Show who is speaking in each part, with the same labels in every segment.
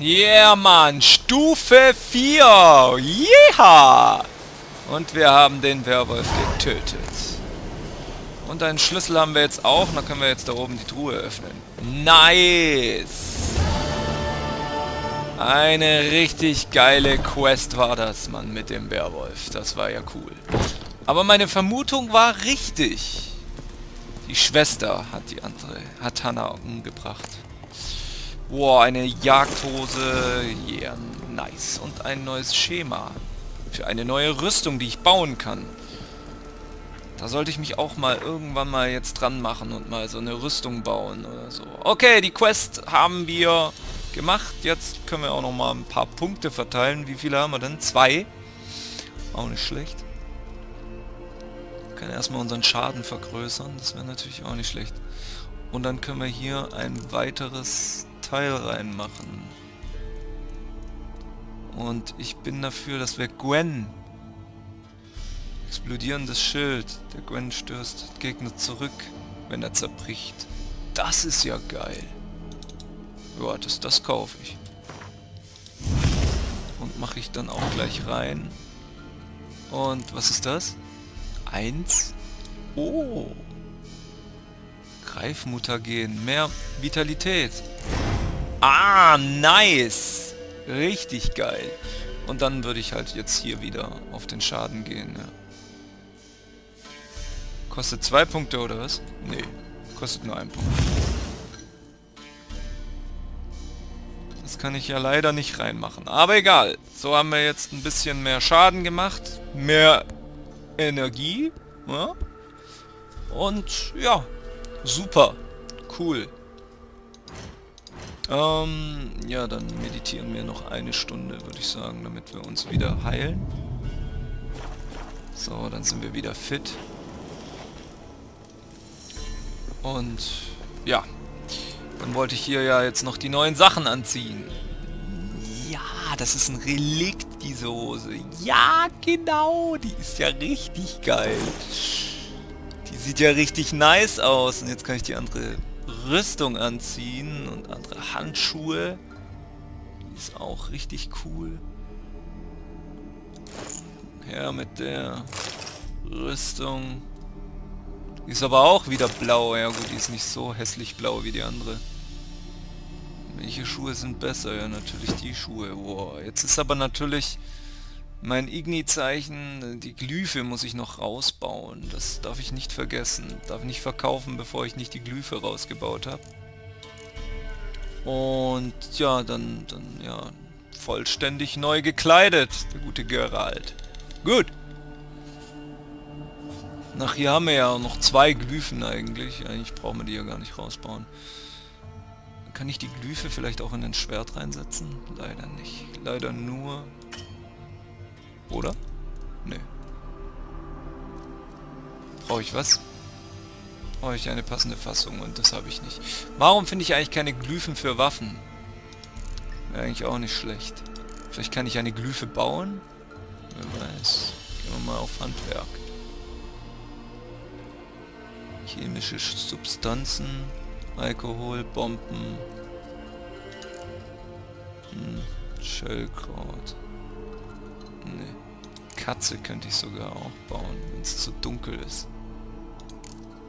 Speaker 1: Yeah, Mann! Stufe 4! Jeha! Und wir haben den Werwolf getötet. Und einen Schlüssel haben wir jetzt auch. dann können wir jetzt da oben die Truhe öffnen. Nice! Eine richtig geile Quest war das, Mann, mit dem Werwolf. Das war ja cool. Aber meine Vermutung war richtig. Die Schwester hat die andere, hat Hannah umgebracht. Boah, eine Jagdhose. Yeah, nice. Und ein neues Schema. Für eine neue Rüstung, die ich bauen kann. Da sollte ich mich auch mal irgendwann mal jetzt dran machen und mal so eine Rüstung bauen oder so. Okay, die Quest haben wir gemacht. Jetzt können wir auch noch mal ein paar Punkte verteilen. Wie viele haben wir denn? Zwei. Auch nicht schlecht. Wir können erstmal unseren Schaden vergrößern. Das wäre natürlich auch nicht schlecht. Und dann können wir hier ein weiteres Teil reinmachen. Und ich bin dafür, dass wir Gwen explodierendes Schild. Der Gwen stößt Gegner zurück, wenn er zerbricht. Das ist ja geil. Ja, das, das kaufe ich. Und mache ich dann auch gleich rein. Und was ist das? Eins. Oh. Greifmutagen. Mehr Vitalität. Ah, nice. Richtig geil. Und dann würde ich halt jetzt hier wieder auf den Schaden gehen. Ja. Kostet zwei Punkte oder was? Nee, kostet nur einen Punkt. Das kann ich ja leider nicht reinmachen. Aber egal. So haben wir jetzt ein bisschen mehr Schaden gemacht. Mehr Energie. Ja? Und ja, super. Cool. Ähm, ja, dann meditieren wir noch eine Stunde, würde ich sagen, damit wir uns wieder heilen. So, dann sind wir wieder fit. Und ja, dann wollte ich hier ja jetzt noch die neuen Sachen anziehen. Ja, das ist ein Relikt, diese Hose. Ja, genau, die ist ja richtig geil. Die sieht ja richtig nice aus. Und jetzt kann ich die andere Rüstung anziehen und andere Handschuhe. Die ist auch richtig cool. Her mit der Rüstung. Die ist aber auch wieder blau. Ja gut, die ist nicht so hässlich blau wie die andere. Welche Schuhe sind besser? Ja, natürlich die Schuhe. Wow. Jetzt ist aber natürlich mein Igni-Zeichen, die Glyphe muss ich noch rausbauen. Das darf ich nicht vergessen. Darf nicht verkaufen, bevor ich nicht die Glyphe rausgebaut habe. Und ja, dann, dann, ja, vollständig neu gekleidet, der gute Gerald. Gut. Nach hier haben wir ja noch zwei Glyphen eigentlich. Eigentlich brauchen wir die ja gar nicht rausbauen. Kann ich die Glyphe vielleicht auch in ein Schwert reinsetzen? Leider nicht. Leider nur... Oder? Nö. Brauche ich was? Brauche ich eine passende Fassung und das habe ich nicht. Warum finde ich eigentlich keine Glyphen für Waffen? Wäre eigentlich auch nicht schlecht. Vielleicht kann ich eine Glyphe bauen? Wer weiß. Gehen wir mal auf Handwerk. Chemische Substanzen, Alkohol, Bomben, hm, Schellkraut. Nee. Katze könnte ich sogar auch bauen, wenn es zu dunkel ist.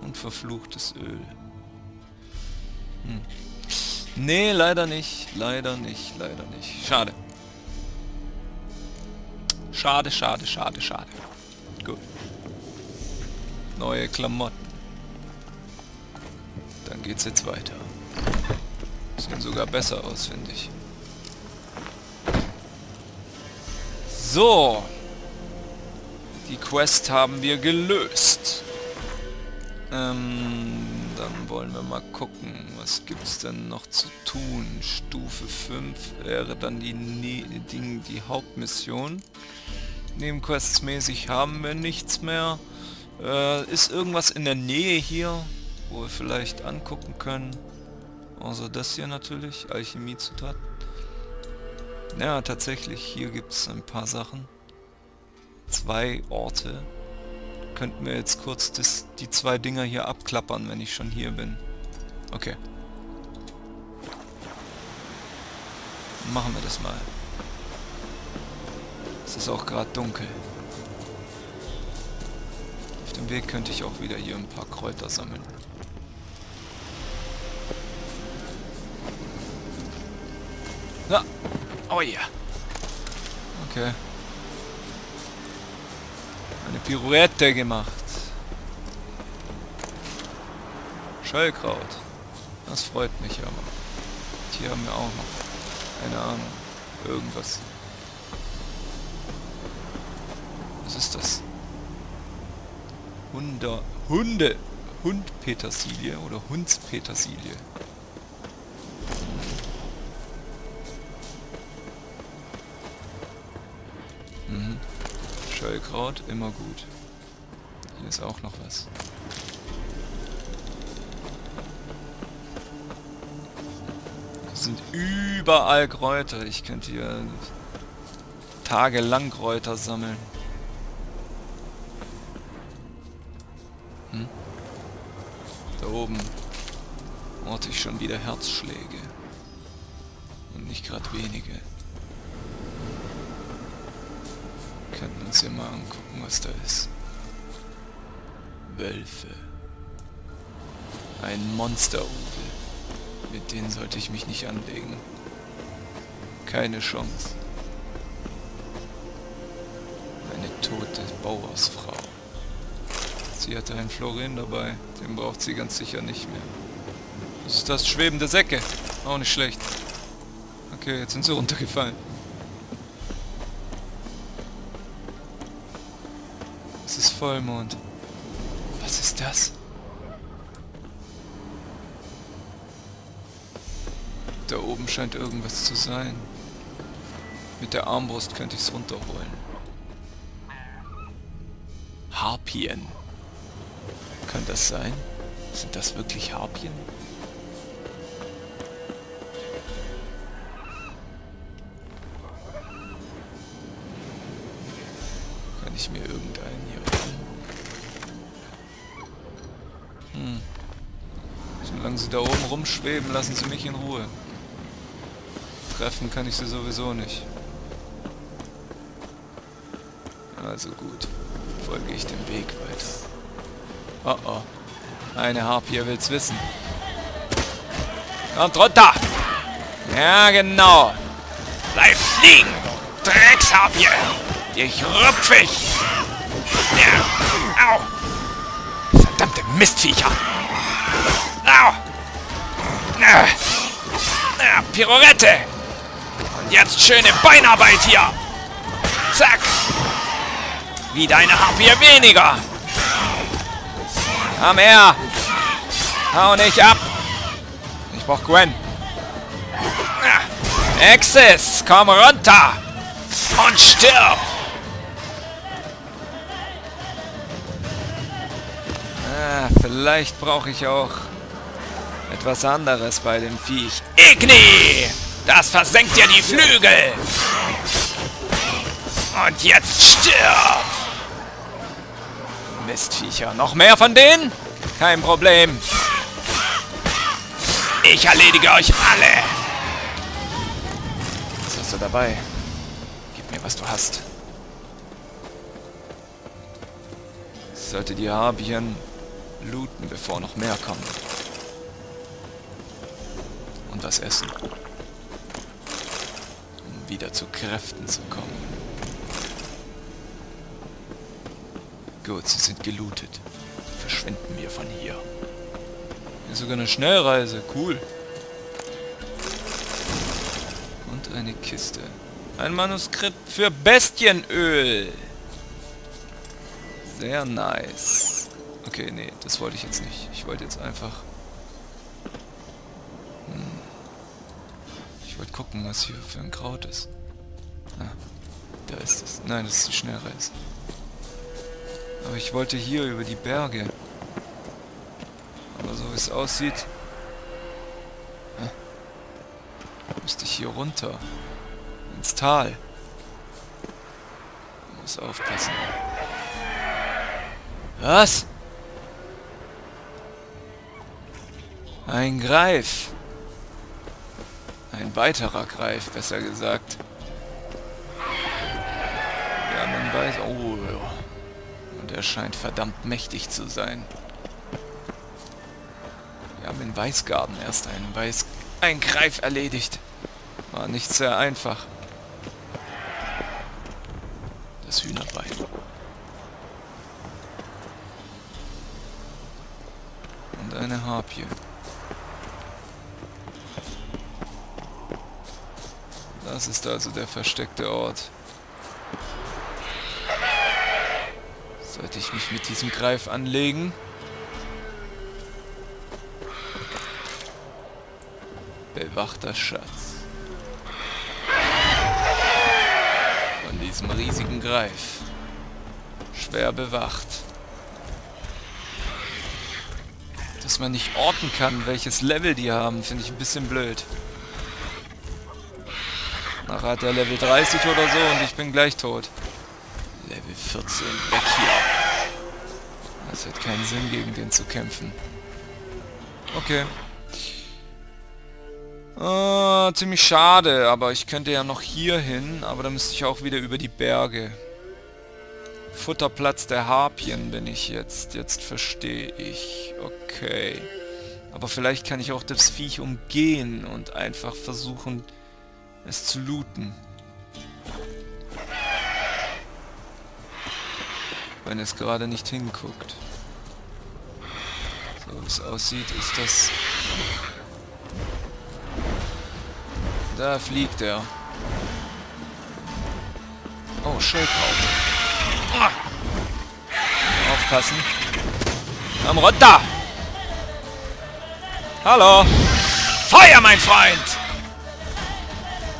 Speaker 1: Und verfluchtes Öl. Hm. Nee, leider nicht. Leider nicht. Leider nicht. Schade. Schade, schade, schade, schade. Gut. Neue Klamotten geht's jetzt weiter. Sehen sogar besser aus, finde ich. So. Die Quest haben wir gelöst. Ähm, dann wollen wir mal gucken, was gibt's denn noch zu tun. Stufe 5 wäre dann die, ne die, die Hauptmission. Nebenquests mäßig haben wir nichts mehr. Äh, ist irgendwas in der Nähe hier? wo wir vielleicht angucken können. Außer das hier natürlich, Alchemiezutaten. Ja, tatsächlich, hier gibt es ein paar Sachen. Zwei Orte. Könnten wir jetzt kurz das, die zwei Dinger hier abklappern, wenn ich schon hier bin. Okay. Machen wir das mal. Es ist auch gerade dunkel. Auf dem Weg könnte ich auch wieder hier ein paar Kräuter sammeln. Na, oh ja. Okay. Eine Pirouette gemacht. Schallkraut. Das freut mich aber. Hier haben wir auch noch. Keine Ahnung. Irgendwas. Was ist das? Hunde. Hunde. Hundpetersilie oder Hundspetersilie. Mhm. Schöllkraut, immer gut. Hier ist auch noch was. Es sind überall Kräuter. Ich könnte hier tagelang Kräuter sammeln. Hm? Da oben orte ich schon wieder Herzschläge. Und nicht gerade wenige. könnten uns hier mal angucken, was da ist. Wölfe. Ein Monsterrudel. Mit denen sollte ich mich nicht anlegen. Keine Chance. Eine tote Bauersfrau. Sie hatte einen Florin dabei. Den braucht sie ganz sicher nicht mehr. Was ist das? Schwebende Säcke. Auch nicht schlecht. Okay, jetzt sind sie runtergefallen. Vollmond. Was ist das? Da oben scheint irgendwas zu sein. Mit der Armbrust könnte ich es runterholen. Harpien. Kann das sein? Sind das wirklich Harpien? Rumschweben, lassen sie mich in Ruhe. Treffen kann ich sie sowieso nicht. Also gut, folge ich dem Weg weiter. Oh oh, eine Harpie will's wissen. Kommt runter! Ja, genau. Bleib fliegen, Drecksharpie! Dich rupf ich! Ja, au! Verdammte Mistviecher! Au! Na, na, Pirouette! Und jetzt schöne Beinarbeit hier! Zack! Wieder eine Harpie weniger! Komm her! Hau nicht ab! Ich brauch Gwen. Exis, komm runter! Und stirb! Ah, vielleicht brauche ich auch etwas anderes bei dem Viech. Igni! Das versenkt dir die Flügel! Und jetzt stirb! Mistviecher. Noch mehr von denen? Kein Problem. Ich erledige euch alle! Was hast du dabei? Gib mir, was du hast. Ich sollte die Habien looten, bevor noch mehr kommen. Was essen. Um wieder zu Kräften zu kommen. Gut, sie sind gelootet. Verschwinden wir von. Hier ist sogar eine Schnellreise. Cool. Und eine Kiste. Ein Manuskript für Bestienöl. Sehr nice. Okay, nee, das wollte ich jetzt nicht. Ich wollte jetzt einfach... Hm. Ich wollte gucken, was hier für ein Kraut ist. Ah, da ist es. Nein, das ist die Schnellreise. Aber ich wollte hier über die Berge. Aber so wie es aussieht... Äh, müsste ich hier runter. Ins Tal. Muss aufpassen. Was? Ein Greif. Weiterer Greif, besser gesagt. Ja, man weiß... Oh. Und er scheint verdammt mächtig zu sein. Wir haben in Weißgarten erst einen Weiß... Ein Greif erledigt. War nicht sehr einfach. Das Hühnerbein. Und eine Harpie. Das ist also der versteckte Ort. Sollte ich mich mit diesem Greif anlegen? Bewachter Schatz. Von diesem riesigen Greif. Schwer bewacht. Dass man nicht orten kann, welches Level die haben, finde ich ein bisschen blöd. Nachher hat er Level 30 oder so und ich bin gleich tot. Level 14. Weg hier. Es hat keinen Sinn, gegen den zu kämpfen. Okay. Oh, ziemlich schade, aber ich könnte ja noch hier hin, aber dann müsste ich auch wieder über die Berge. Futterplatz der Harpien bin ich jetzt. Jetzt verstehe ich. Okay. Aber vielleicht kann ich auch das Viech umgehen und einfach versuchen, es zu looten. Wenn es gerade nicht hinguckt. So wie es aussieht, ist das... Da fliegt er. Oh, Schildkraut. Ah. Aufpassen. Komm runter! Hallo! Feuer, mein Freund!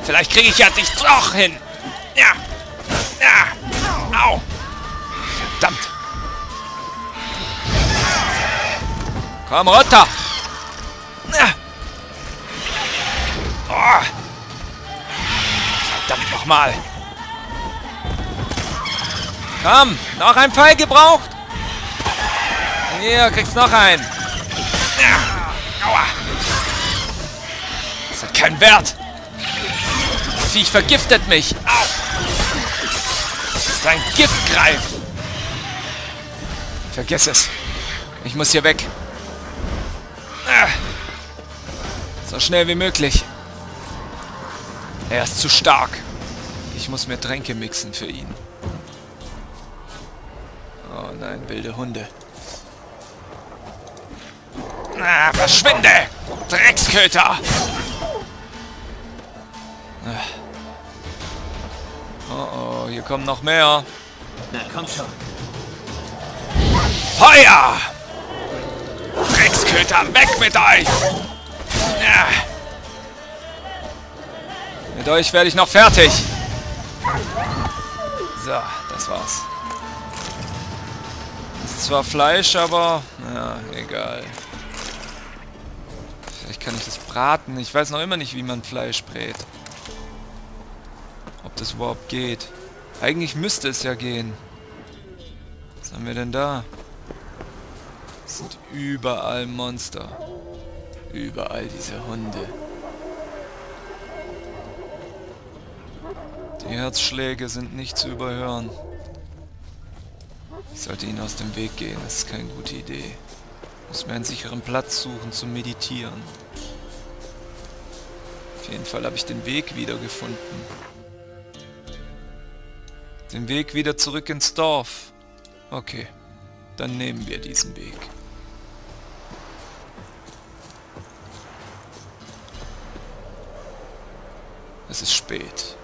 Speaker 1: Vielleicht kriege ich ja dich doch hin. Ja. Ja. Au. Verdammt. Komm runter. Ja. Oh. Verdammt nochmal. Komm, noch ein Pfeil gebraucht. Hier, kriegst noch einen. Ja. Aua. Das hat keinen Wert. Viech vergiftet mich. Au. Das ist ein Giftgreif. Vergiss es. Ich muss hier weg. Ah. So schnell wie möglich. Er ist zu stark. Ich muss mir Tränke mixen für ihn. Oh nein, wilde Hunde. Ah, verschwinde! Drecksköter! Ah. Oh oh, hier kommen noch mehr.
Speaker 2: Na komm schon.
Speaker 1: Feuer! Drecksköter, weg mit euch! Ja. Mit euch werde ich noch fertig. So, das war's. Ist zwar Fleisch, aber... Ja, egal. Vielleicht kann ich das braten. Ich weiß noch immer nicht, wie man Fleisch brät ob das überhaupt geht. Eigentlich müsste es ja gehen. Was haben wir denn da? Es sind überall Monster. Überall diese Hunde. Die Herzschläge sind nicht zu überhören. Ich sollte ihnen aus dem Weg gehen, das ist keine gute Idee. Ich muss mir einen sicheren Platz suchen zum Meditieren. Auf jeden Fall habe ich den Weg wiedergefunden. Den Weg wieder zurück ins Dorf. Okay, dann nehmen wir diesen Weg. Es ist spät.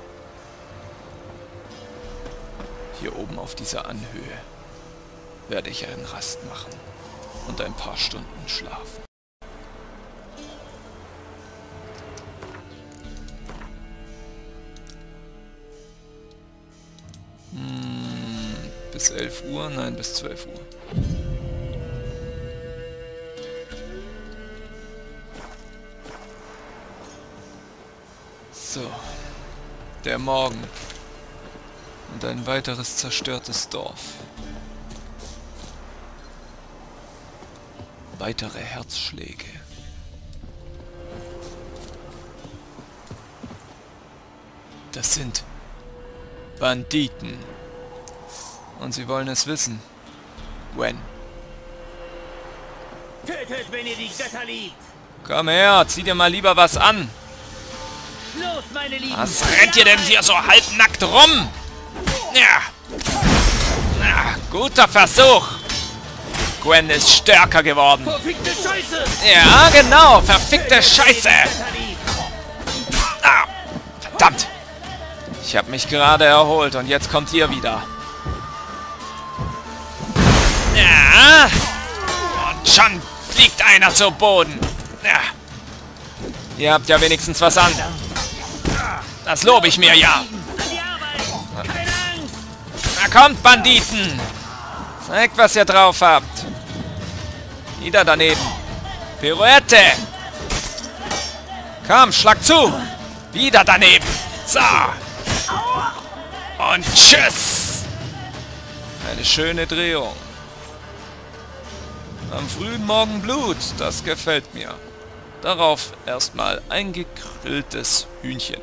Speaker 1: Hier oben auf dieser Anhöhe werde ich einen Rast machen und ein paar Stunden schlafen. Bis 11 Uhr? Nein, bis 12 Uhr. So. Der Morgen. Und ein weiteres zerstörtes Dorf. Weitere Herzschläge. Das sind Banditen. Und sie wollen es wissen. Gwen.
Speaker 2: Tötet, wenn ihr die Götter liebt!
Speaker 1: Komm her, zieh dir mal lieber was an.
Speaker 2: Los, meine Lieben!
Speaker 1: Was rennt ihr denn hier so halbnackt rum? Ja. ja. Guter Versuch. Gwen ist stärker geworden.
Speaker 2: Verfickte Scheiße!
Speaker 1: Ja, genau. Verfickte Scheiße. Ah, verdammt. Ich habe mich gerade erholt und jetzt kommt ihr wieder. Und schon fliegt einer zu Boden. Ja. Ihr habt ja wenigstens was an. Das lobe ich mir ja. Na kommt, Banditen! Zeigt, was ihr drauf habt. Wieder daneben. Pirouette! Komm, schlag zu! Wieder daneben! So! Und tschüss! Eine schöne Drehung. Am frühen Morgen Blut, das gefällt mir. Darauf erstmal ein gegrilltes Hühnchen.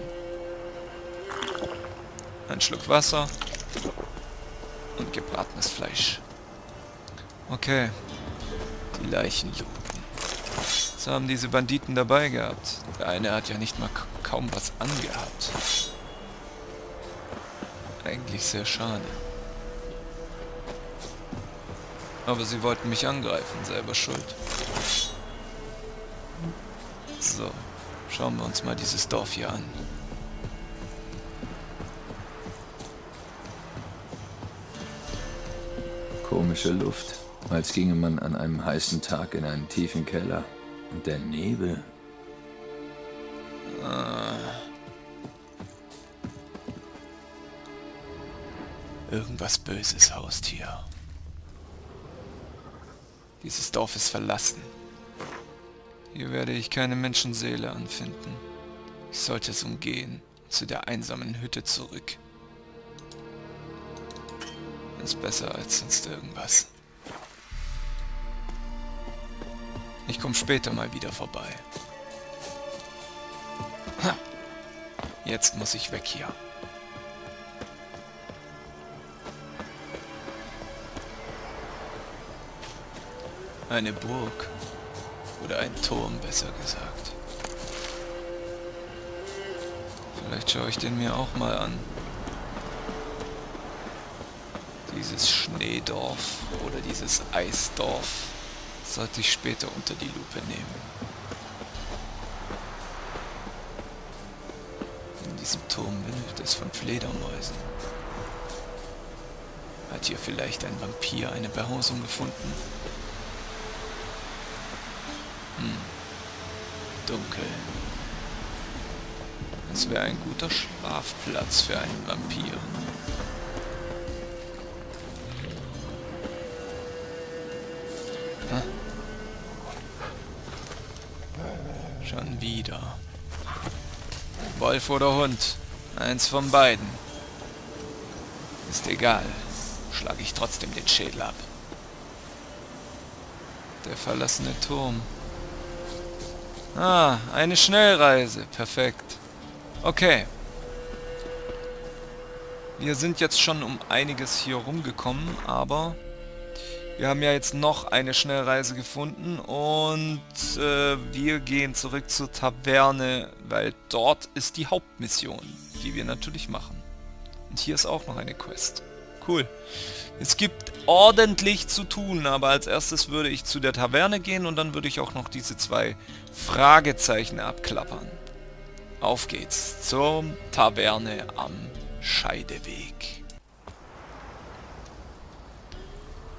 Speaker 1: Ein Schluck Wasser und gebratenes Fleisch. Okay. Die Leichen looten. Was haben diese Banditen dabei gehabt? Der eine hat ja nicht mal kaum was angehabt. Eigentlich sehr schade. Aber sie wollten mich angreifen, selber schuld. So, schauen wir uns mal dieses Dorf hier an.
Speaker 3: Komische Luft, als ginge man an einem heißen Tag in einen tiefen Keller. Und der Nebel.
Speaker 1: Irgendwas Böses haust hier. Dieses Dorf ist verlassen. Hier werde ich keine Menschenseele anfinden. Ich sollte es umgehen, zu der einsamen Hütte zurück. Ist besser als sonst irgendwas. Ich komme später mal wieder vorbei. Ha. Jetzt muss ich weg hier. Eine Burg. Oder ein Turm, besser gesagt. Vielleicht schaue ich den mir auch mal an. Dieses Schneedorf oder dieses Eisdorf sollte ich später unter die Lupe nehmen. In diesem Turm wimmelt es von Fledermäusen. Hat hier vielleicht ein Vampir eine Behausung gefunden? Hm. Dunkel. Das wäre ein guter Schlafplatz für einen Vampir. Schon wieder. Wolf oder Hund. Eins von beiden. Ist egal. Schlage ich trotzdem den Schädel ab. Der verlassene Turm. Ah, eine Schnellreise. Perfekt. Okay. Wir sind jetzt schon um einiges hier rumgekommen, aber wir haben ja jetzt noch eine Schnellreise gefunden und äh, wir gehen zurück zur Taverne, weil dort ist die Hauptmission, die wir natürlich machen. Und hier ist auch noch eine Quest. Cool. Es gibt ordentlich zu tun, aber als erstes würde ich zu der Taverne gehen und dann würde ich auch noch diese zwei Fragezeichen abklappern. Auf geht's zur Taverne am Scheideweg.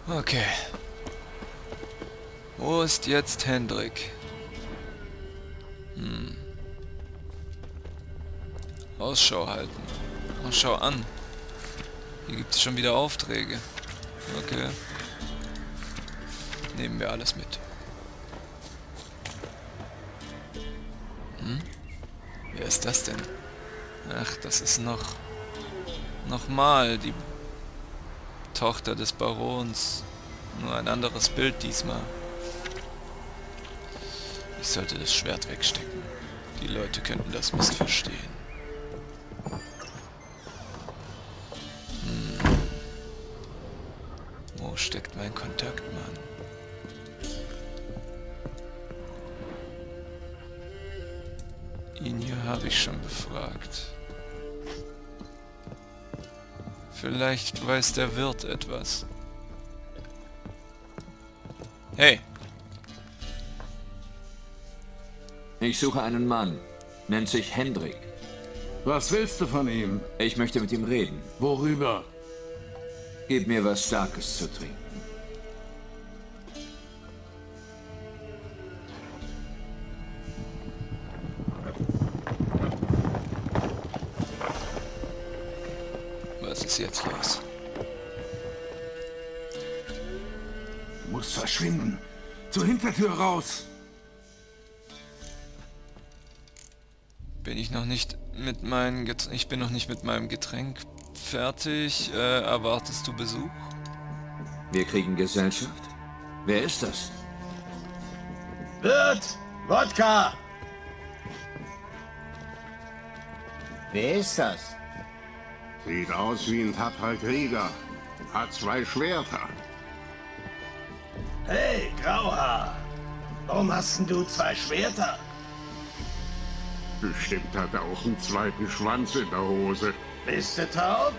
Speaker 1: Okay. Wo ist jetzt Hendrik? Hm. Ausschau halten. Ausschau an. Hier gibt es schon wieder Aufträge. Okay. Nehmen wir alles mit. Hm? Wer ist das denn? Ach, das ist noch... Nochmal die Tochter des Barons. Nur ein anderes Bild diesmal. Ich sollte das Schwert wegstecken. Die Leute könnten das missverstehen. Steckt mein Kontakt, Mann? Ihn hier habe ich schon befragt. Vielleicht weiß der Wirt etwas. Hey!
Speaker 3: Ich suche einen Mann. Nennt sich Hendrik.
Speaker 4: Was willst du von ihm?
Speaker 3: Ich möchte mit ihm reden.
Speaker 4: Worüber?
Speaker 3: Gib mir was Starkes zu trinken.
Speaker 1: was ist jetzt los?
Speaker 4: Du musst verschwinden. Zur Hintertür raus.
Speaker 1: Bin ich noch nicht mit meinem Getränk... Ich bin noch nicht mit meinem Getränk fertig. Äh, erwartest du Besuch?
Speaker 3: Wir kriegen Gesellschaft. Wer ist das?
Speaker 5: Wirt! Wodka! Wer ist das?
Speaker 6: Sieht aus wie ein tapferer Krieger. Hat zwei Schwerter.
Speaker 5: Hey, Grauhaar! Warum hast denn du zwei Schwerter?
Speaker 6: Bestimmt hat er auch einen zweiten Schwanz in der Hose.
Speaker 5: Bist du taub?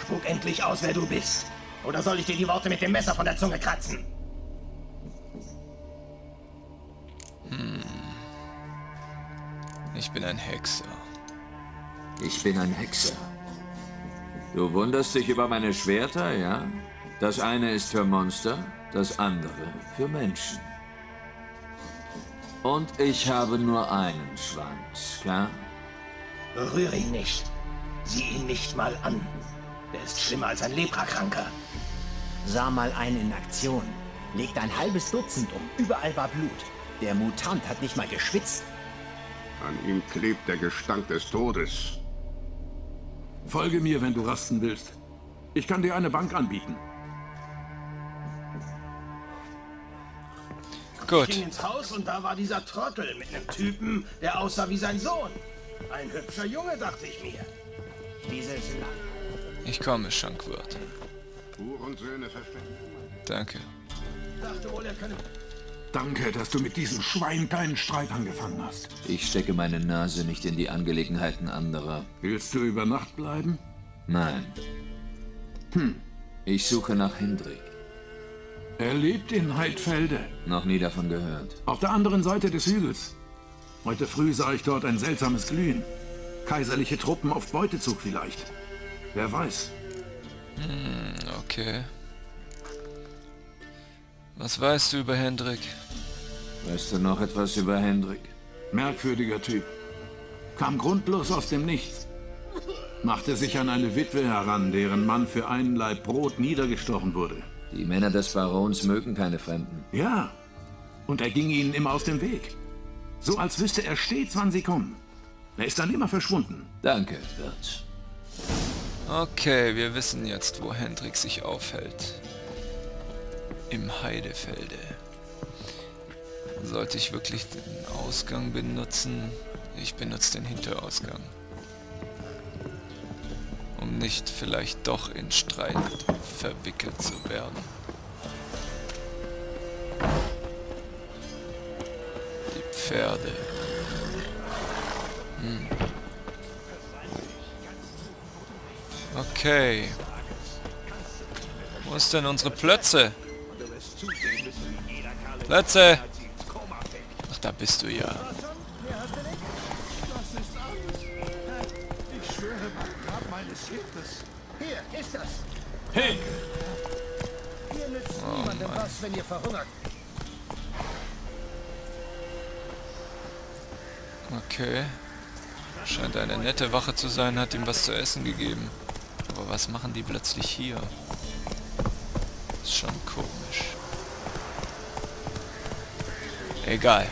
Speaker 5: Spuck endlich aus, wer du bist. Oder soll ich dir die Worte mit dem Messer von der Zunge kratzen?
Speaker 1: Ich bin ein Hexer.
Speaker 3: Ich bin ein Hexer. Du wunderst dich über meine Schwerter, ja? Das eine ist für Monster, das andere für Menschen. Und ich habe nur einen Schwanz, klar?
Speaker 5: Berühre ihn nicht. Sieh ihn nicht mal an. Der ist schlimmer als ein Leprakranker.
Speaker 7: Sah mal einen in Aktion. Legt ein halbes Dutzend um. Überall war Blut. Der Mutant hat nicht mal geschwitzt.
Speaker 6: An ihm klebt der Gestank des Todes.
Speaker 4: Folge mir, wenn du rasten willst. Ich kann dir eine Bank anbieten.
Speaker 5: Ich
Speaker 1: Gut.
Speaker 5: ging ins Haus und da war dieser Trottel mit einem Typen, der aussah wie sein Sohn. Ein hübscher Junge, dachte ich mir.
Speaker 7: Dieses Land.
Speaker 1: Ich komme, Schankwirt.
Speaker 6: Verschwinden.
Speaker 1: Danke.
Speaker 4: Danke, dass du mit diesem Schwein keinen Streit angefangen hast.
Speaker 3: Ich stecke meine Nase nicht in die Angelegenheiten anderer.
Speaker 4: Willst du über Nacht bleiben?
Speaker 3: Nein. Hm. Ich suche nach Hendrik.
Speaker 4: Er lebt in Heidfelde,
Speaker 3: Noch nie davon gehört.
Speaker 4: auf der anderen Seite des Hügels. Heute früh sah ich dort ein seltsames Glühen. Kaiserliche Truppen auf Beutezug vielleicht. Wer weiß.
Speaker 1: Okay. Was weißt du über Hendrik?
Speaker 3: Weißt du noch etwas über Hendrik?
Speaker 4: Merkwürdiger Typ. Kam grundlos aus dem Nichts. Machte sich an eine Witwe heran, deren Mann für einen Laib Brot niedergestochen wurde.
Speaker 3: Die Männer des Barons mögen keine Fremden.
Speaker 4: Ja. Und er ging ihnen immer aus dem Weg. So als wüsste er stets, wann sie kommen. Er ist dann immer verschwunden.
Speaker 3: Danke, Wirt.
Speaker 1: Okay, wir wissen jetzt, wo Hendrik sich aufhält. Im Heidefelde. Sollte ich wirklich den Ausgang benutzen? Ich benutze den Hinterausgang. Um nicht vielleicht doch in Streit verwickelt zu werden. Die Pferde. Okay. Wo ist denn unsere Plötze? Plötze! Ach, da bist du ja.
Speaker 5: Hier, ist das.
Speaker 4: Hey!
Speaker 5: Hier nützt niemandem was, wenn ihr verhungert.
Speaker 1: Okay. Scheint eine nette Wache zu sein, hat ihm was zu essen gegeben. Aber was machen die plötzlich hier? Ist schon komisch. Egal.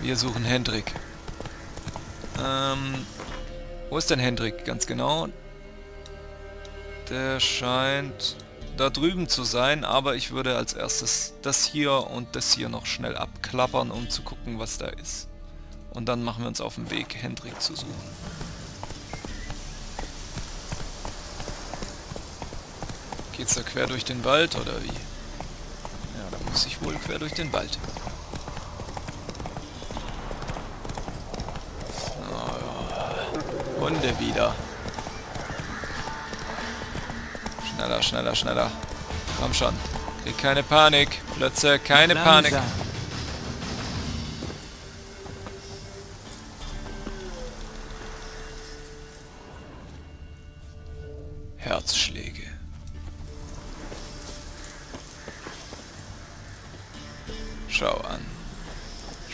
Speaker 1: Wir suchen Hendrik. Ähm, wo ist denn Hendrik ganz genau? Der scheint da drüben zu sein, aber ich würde als erstes das hier und das hier noch schnell abklappern, um zu gucken, was da ist. Und dann machen wir uns auf den Weg, Hendrik zu suchen. Geht's da quer durch den Wald oder wie? Ja, da muss ich wohl quer durch den Wald. Hunde wieder. Schneller, schneller, schneller. Komm schon. Krieg keine Panik. Plötze, keine
Speaker 7: Langsam.
Speaker 1: Panik.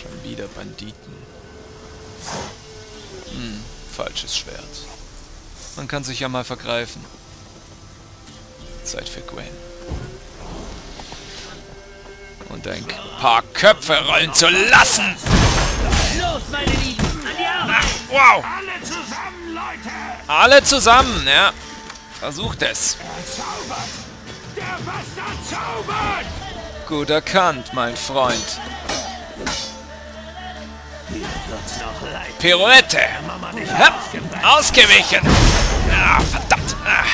Speaker 1: Schon wieder Banditen. Hm, falsches Schwert. Man kann sich ja mal vergreifen. Zeit für Gwen. Und ein paar Köpfe rollen zu lassen!
Speaker 2: Los, meine Lieben! An die Arbeit!
Speaker 1: Wow!
Speaker 6: Alle zusammen, Leute!
Speaker 1: Alle zusammen, ja. Versucht es.
Speaker 6: Der Bastard zaubert!
Speaker 1: Gut erkannt, mein Freund. Pirouette!
Speaker 5: Ausgeweicht.
Speaker 1: ausgewichen! Ah, verdammt! Ah.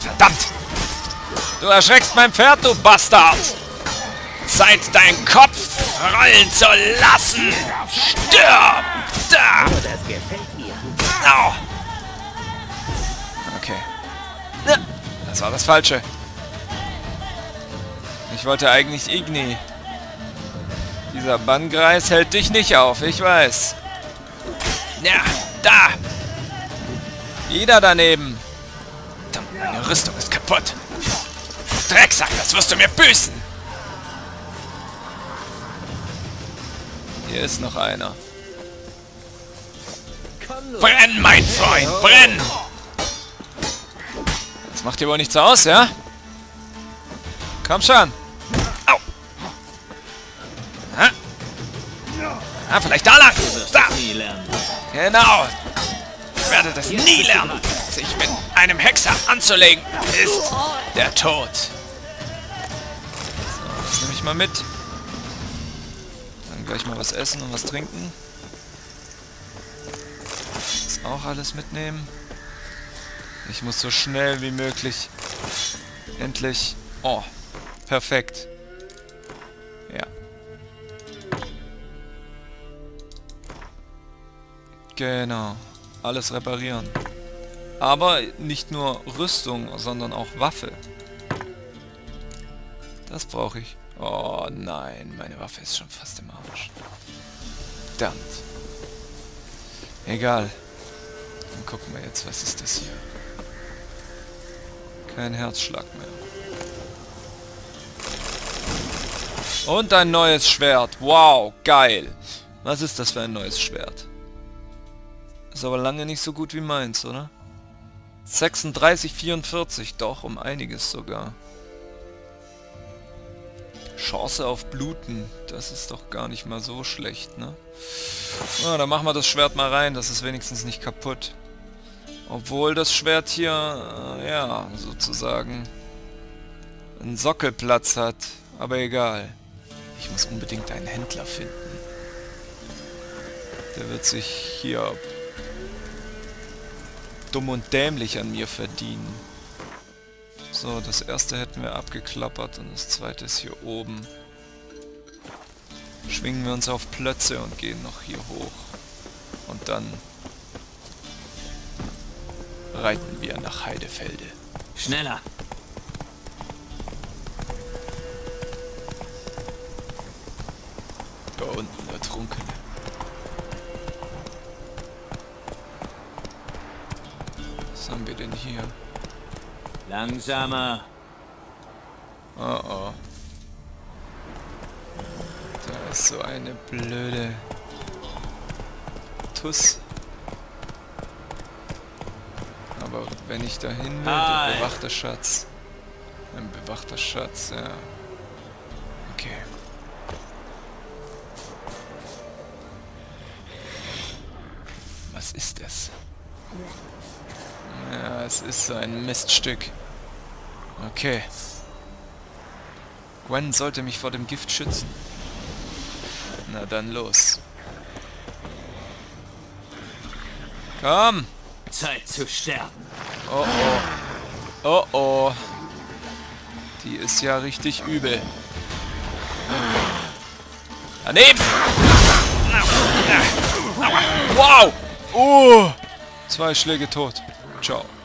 Speaker 1: Verdammt! Du erschreckst mein Pferd, du Bastard! Zeit, deinen Kopf rollen zu lassen! Stirb! Da! Au! Okay. Das war das Falsche. Ich wollte eigentlich Igni. Dieser Bannkreis hält dich nicht auf, ich weiß. Ja, da! Wieder daneben. Verdammt, meine Rüstung ist kaputt. Drecksack, das wirst du mir büßen. Hier ist noch einer. Brenn, mein Freund, brenn! Das macht dir wohl nichts aus, ja? Komm schon. Ah, vielleicht da lang. Da. Genau. Ich werde das nie lernen. Sich mit einem Hexer anzulegen, ist der Tod. So, das nehme ich mal mit. Dann gleich mal was essen und was trinken. Das auch alles mitnehmen. Ich muss so schnell wie möglich endlich... Oh, perfekt. Genau. Alles reparieren. Aber nicht nur Rüstung, sondern auch Waffe. Das brauche ich. Oh nein, meine Waffe ist schon fast im Arsch. Verdammt. Egal. Dann gucken wir jetzt, was ist das hier? Kein Herzschlag mehr. Und ein neues Schwert. Wow, geil. Was ist das für ein neues Schwert? Ist aber lange nicht so gut wie meins, oder? 36, 44, doch, um einiges sogar. Chance auf Bluten, das ist doch gar nicht mal so schlecht, ne? Na, dann machen wir das Schwert mal rein, das ist wenigstens nicht kaputt. Obwohl das Schwert hier, äh, ja, sozusagen einen Sockelplatz hat. Aber egal. Ich muss unbedingt einen Händler finden. Der wird sich hier dumm und dämlich an mir verdienen. So, das erste hätten wir abgeklappert und das zweite ist hier oben. Schwingen wir uns auf Plötze und gehen noch hier hoch. Und dann reiten wir nach Heidefelde.
Speaker 5: Schneller.
Speaker 1: Hier?
Speaker 5: Langsamer.
Speaker 1: Oh oh. Da ist so eine blöde Tuss. Aber wenn ich da hin will, der bewachter Schatz. Ein bewachter Schatz, ja. Okay. Was ist das? Ja, es ist so ein Miststück. Okay. Gwen sollte mich vor dem Gift schützen. Na dann los. Komm!
Speaker 5: Zeit zu sterben.
Speaker 1: Oh oh. Oh oh. Die ist ja richtig übel. Daneben! Wow! Oh! Zwei Schläge tot. Ciao.